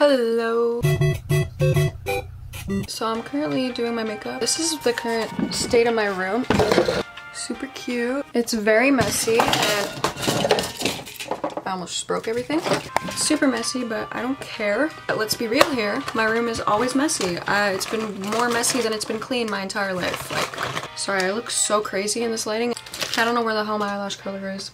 Hello. So I'm currently doing my makeup. This is the current state of my room. Super cute. It's very messy and I almost just broke everything. Super messy, but I don't care. But let's be real here. My room is always messy. Uh, it's been more messy than it's been clean my entire life. Like, sorry, I look so crazy in this lighting. I don't know where the hell my eyelash curler is.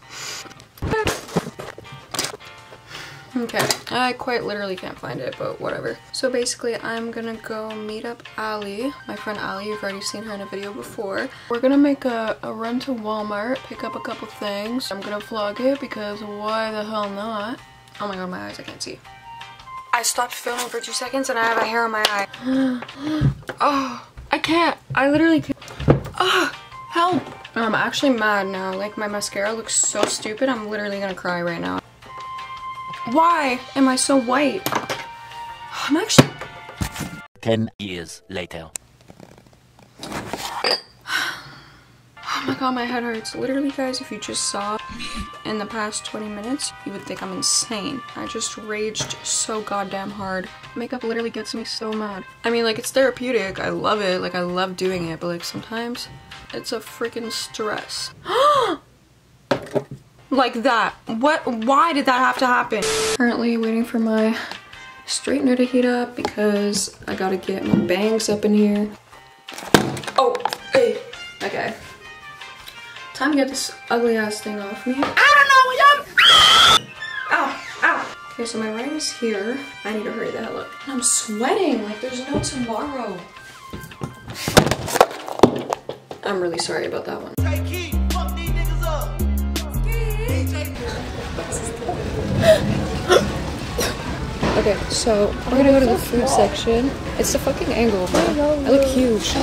Okay, I quite literally can't find it, but whatever. So basically, I'm gonna go meet up Ali, my friend Ali. You've already seen her in a video before. We're gonna make a, a run to Walmart, pick up a couple things. I'm gonna vlog it because why the hell not? Oh my god, my eyes, I can't see. I stopped filming for two seconds and I have a hair on my eye. oh, I can't. I literally can't. Oh, help. I'm actually mad now. Like, my mascara looks so stupid. I'm literally gonna cry right now. Why am I so white? I'm actually... 10 years later. Oh my god, my head hurts. Literally, guys, if you just saw me in the past 20 minutes, you would think I'm insane. I just raged so goddamn hard. Makeup literally gets me so mad. I mean, like, it's therapeutic. I love it. Like, I love doing it. But, like, sometimes it's a freaking stress. Oh like that. What? Why did that have to happen? Currently waiting for my straightener to heat up because I gotta get my bangs up in here. Oh, hey. Okay. Time to get this ugly ass thing off me. I don't know, what I'm- Ow, ow. Okay, so my right is here. I need to hurry the hell up. I'm sweating like there's no tomorrow. I'm really sorry about that one. Okay, so we're gonna go to the food section. It's the fucking angle, but I look huge.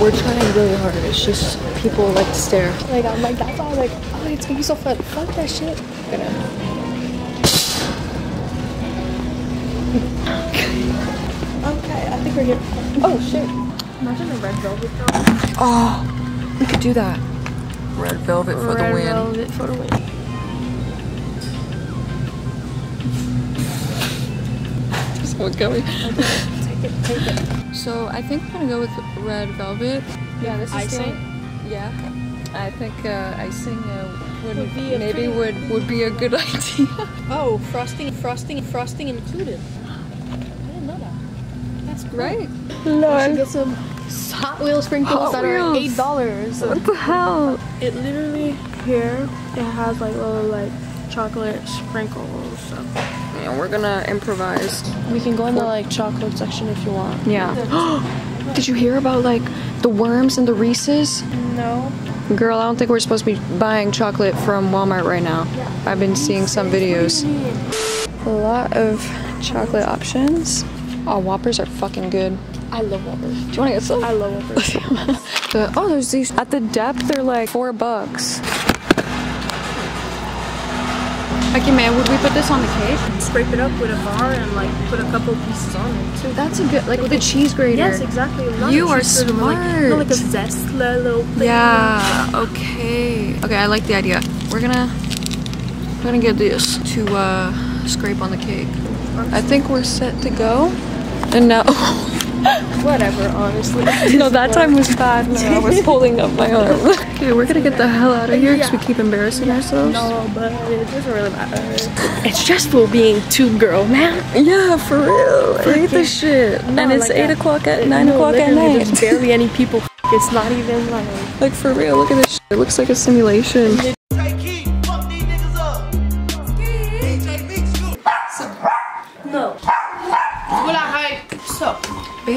We're trying really hard. It's just people like to stare. Like I'm like that's all like oh it's gonna be so fun. Fuck that shit. Gonna. Okay, I think we're here. Oh shit. Imagine a red velvet girl. Oh, ah, we could do that. Red velvet for red the win. velvet for the win. What going? Take it, take it. So I think we're gonna go with red velvet. Yeah, this is Icing? The, yeah, I think uh, icing uh, would, Would be maybe would would be a good idea. Oh, frosting, frosting, frosting included. I didn't know that. That's cool. right? We should get some Hot Wheel sprinkles Hot that are eight dollars. What the hell? It literally here it has like little like chocolate sprinkles. So. Yeah, we're gonna improvise. We can go in the like chocolate section if you want. Yeah. Did you hear about like the worms and the Reese's? No. Girl, I don't think we're supposed to be buying chocolate from Walmart right now. I've been seeing some videos. A lot of chocolate options. Oh, Whoppers are fucking good. I love Whoppers. Do you want to get some? I love Whoppers. The- oh, there's these at the depth. They're like four bucks. Okay, man, would we put this on the cake? Scrape it up with a bar and like put a couple pieces on it too. That's a good, like with a cheese grater. Yes, exactly. Not You are grater, but, Like, know, like a smart. zest little thing. Yeah. Okay. Okay, I like the idea. We're gonna, we're gonna get this to uh, scrape on the cake. I think we're set to go. And now, Whatever, honestly. no, that time was bad. No, I was holding up my arm. okay, we're gonna get the hell out of here because we keep embarrassing ourselves. No, but it doesn't really matter. It's stressful being two girl, man. Yeah, for real. I hate this shit. No, and it's like 8 uh, o'clock at 9 No, o'clock at night. There's barely any people. It's not even like. Like for real, look at this shit. It looks like a simulation.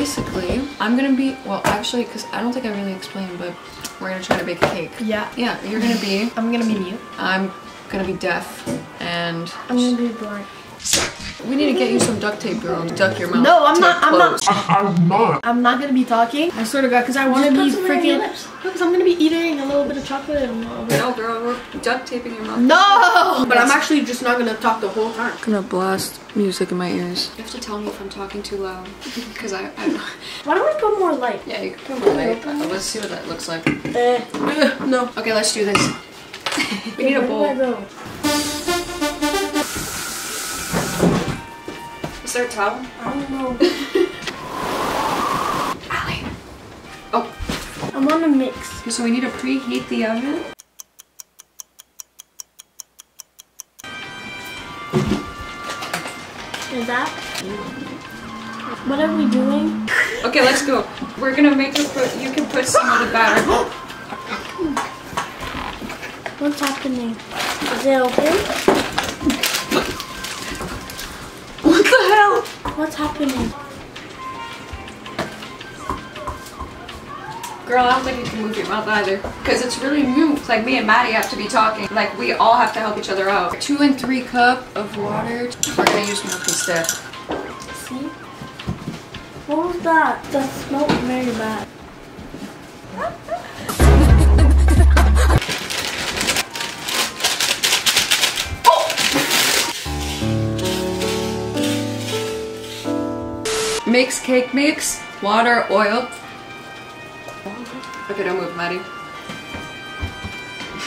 Basically, I'm gonna be, well actually, because I don't think I really explained, but we're gonna try to bake a cake. Yeah. Yeah, you're gonna be, I'm gonna be mute. I'm gonna be deaf, and I'm gonna be blind. We need to get you some duct tape, girl. Duck your mouth. No, I'm to not- I'm not- close. I'm not gonna be talking. I swear to God, because I want to be put some on your freaking. lips. Because I'm gonna be eating a little bit of chocolate and. a little bit- No, girl, we're duct taping your mouth. No! But I'm actually just not gonna talk the whole time. I'm gonna blast music in my ears. You have to tell me if I'm talking too loud, because I, I don't. Why don't we put more light? Yeah, you can put more light. Let's see what that looks like. Eh. no. Okay, let's do this. we need a Where do I bowl. Is there a? I don't know. Allie. Oh, I'm on a mix. so we need to preheat the oven. Is that? What are we doing? Okay, let's go. We're gonna make you put. You can put some of the batter. What's happening? Is it open? What's happening? Girl, I don't think you can move your mouth either. Because it's really. It's like me and Maddie have to be talking. Like we all have to help each other out. Two and three cup of water. We're gonna use milk instead. See? What was that? That smelled very bad. Mix cake mix, water, oil. Okay, don't move, Maddie.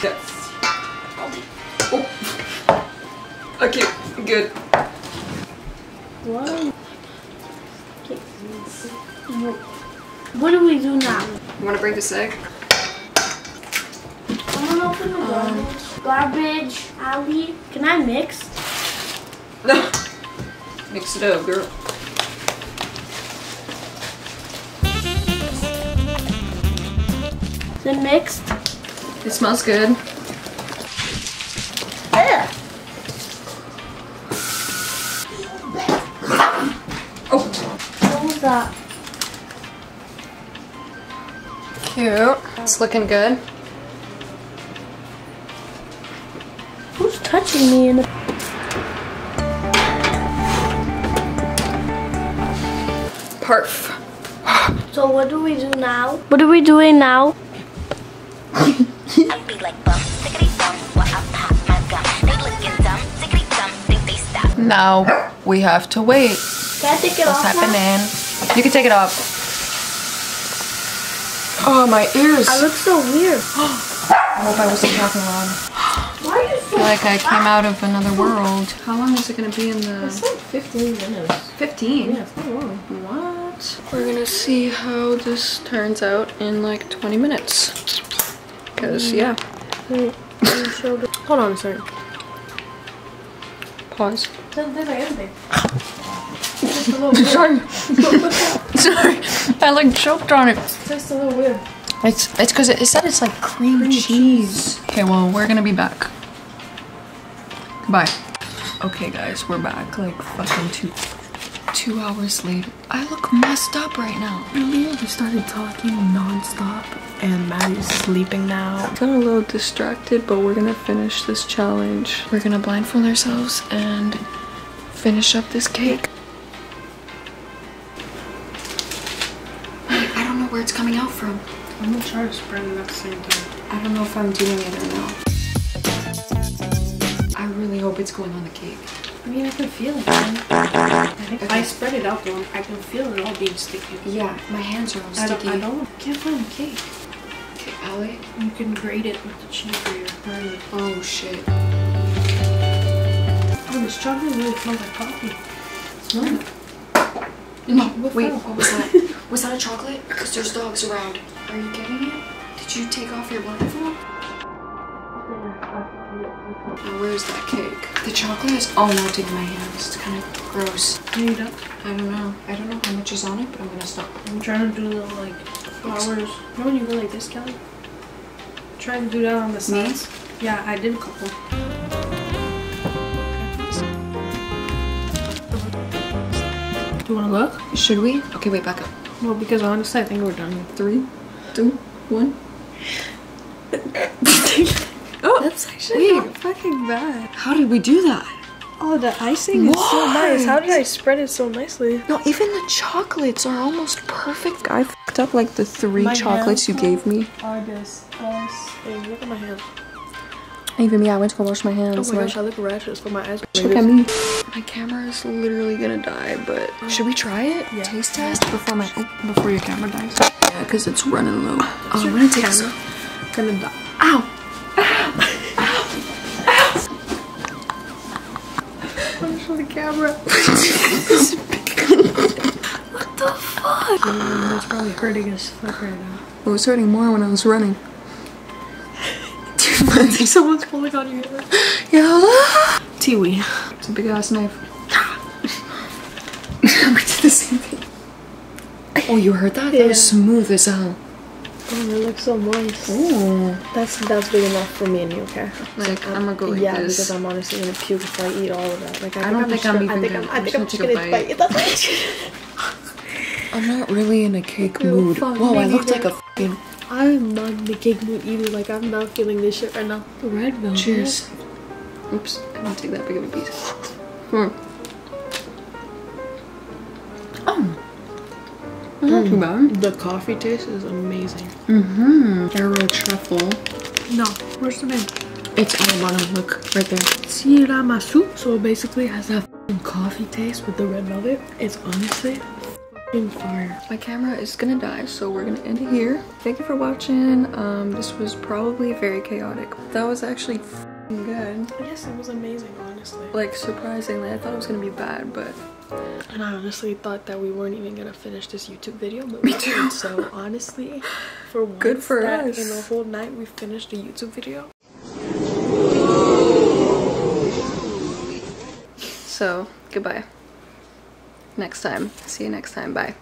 Yes. Oh. Okay, good. What? What do we do now? You wanna break this egg? I'm gonna open the garbage. Um. Garbage, alley. Can I mix? No. Mix it up, girl. It mixed? It smells good. Yeah. Oh, What was that? cute. It's looking good. Who's touching me in the Perf. So what do we do now? What are we doing now? I be like bum, tickety bum, what I pop my gum. They looking dumb, tickety dumb, think they stop. Now we have to wait. Can I take it What's off now? happening? You can take it off. Oh, my ears. I look so weird. I hope I wasn't talking loud. Why are you so Like I came out of another world. How long is it gonna be in the? It's like 15 minutes. 15. Yeah, it's not long. What? We're gonna see how this turns out in like 20 minutes. Cause yeah. Wait, let me show the- Hold on a second. Pause. There's there's like everything. It's just a little weird. Sorry. Sorry. I like choked on it. It's just a little weird. It's it's because it, it said it's like cream, cheese. Okay, well we're gonna be back. Bye. Okay, guys, we're back. Like fucking two two hours later. I look messed up right now. Earlier we started talking non-stop and Maddie's sleeping now. Got a little distracted, but we're gonna finish this challenge. We're gonna blindfold ourselves and finish up this cake. I don't know where it's coming out from. I'm gonna try to spread it at the same time. I don't know if I'm doing it or not. I really hope it's going on the cake. I mean, I can feel it. man. I think I spread it out though. I can feel it all being sticky. Yeah, my hands are all I don't, sticky. I don't, can't find the cake. Okay, Allie. You can grate it with the cheese grater. It? Oh shit. Oh, this chocolate really smells like coffee. Smell it. Mm. No, What wait, fell? what was that? was that a chocolate? Because there's dogs around. Are you getting it? Did you take off your blindfold? Now, where's that cake? The chocolate is all melting in my hands. It's kind of gross. You need up. I don't know. I don't know how much is on it, but I'm gonna stop. I'm trying to do little like flowers. You know when you go like this, Kelly? Try to do that on the sides. Yeah, I did a couple. Do you want to look? Should we? Okay, wait, back up. Well, because honestly, I think we're done. Three, two, one. That's actually wait, fucking bad. How did we do that? Oh, the icing is so nice. How did I spread it so nicely? No, even the chocolates are almost perfect. I fucked up like the three My chocolates you gave me. Are disgusting. Look at my hands. Even me, I went to go wash my hands. Oh my like- gosh, I look rashes for my eyes. Look at me. My camera is literally gonna die, but should we try it? Yeah. Taste test before my. Oh, Before your camera dies. yeah, because it's running low. Oh, I'm gonna take some. Gonna die. Ow! trying to show the camera. Mm, that's probably hurting as fuck right now. It was hurting more when I was running. Someone's pulling on your hair. Yeah. Tiwi. It's a big ass knife. we did the same thing. Oh, you heard that? That was smooth as hell. Oh, that looks so moist. Oh. That's that's big enough for me and you, okay? Like, I'm gonna go like yeah, this. because I'm honestly gonna puke if I eat all of that. Like I, I don't think think I'm even I think gonna- I'm, I I'm think I'm gonna just gonna bite. bite. I'm not really in a cake mood. Whoa, I looked like a fucking. I'm not in the cake mood either. Like I'm not feeling this shit right now. Red velvet. Cheers. Oops, I didn't take that big of a piece. Hmm. Not too bad. The coffee taste is amazing. Mm-hmm. Aero truffle. No, where's the name? It's on the bottom. Look, right there. Tiramisu. So it basically has that f***ing coffee taste with the red velvet. It's honestly f***ing fire. My camera is gonna die, so we're gonna end it here. Thank you for watching. Um, this was probably very chaotic. That was actually f***ing good. Yes, it was amazing, honestly. Like, surprisingly, I thought it was gonna be bad, but And I honestly thought that we weren't even gonna finish this YouTube video, but we did. So honestly, for Good for us. in the whole night we finished a YouTube video. so goodbye. Next time. See you next time. Bye.